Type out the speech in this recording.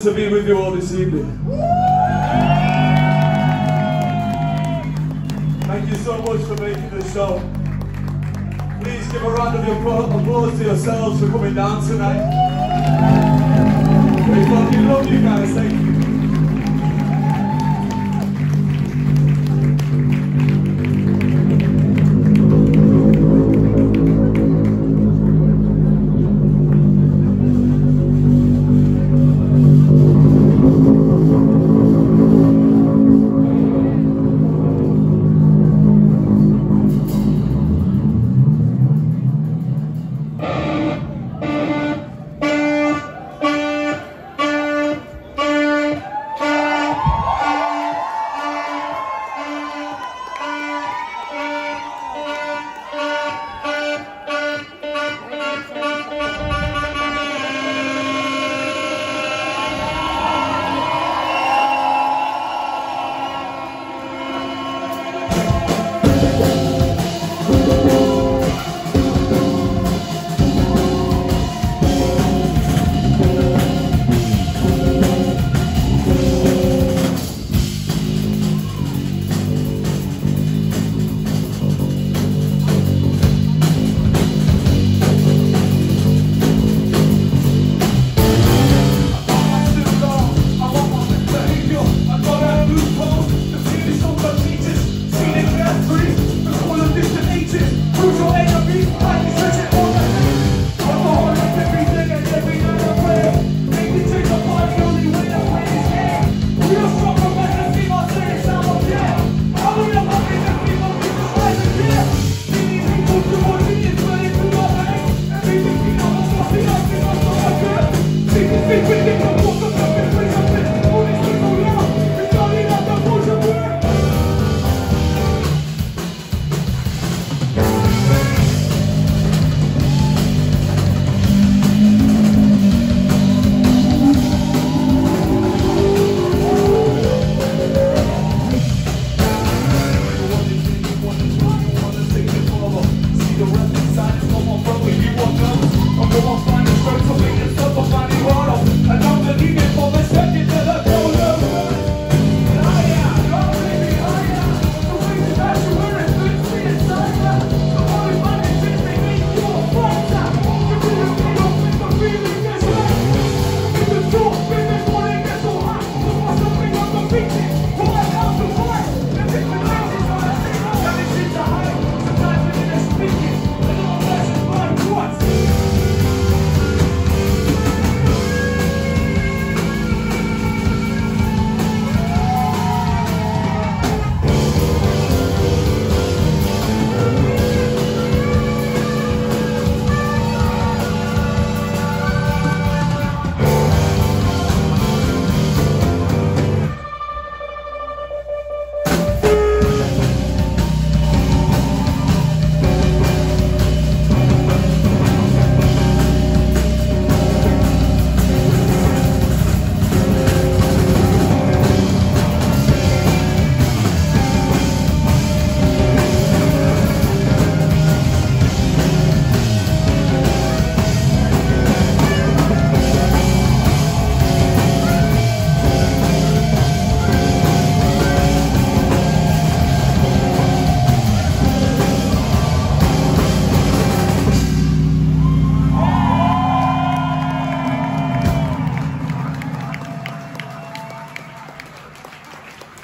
to be with you all this evening. Thank you so much for making this show. Please give a round of applause to yourselves for coming down tonight. We fucking love you guys.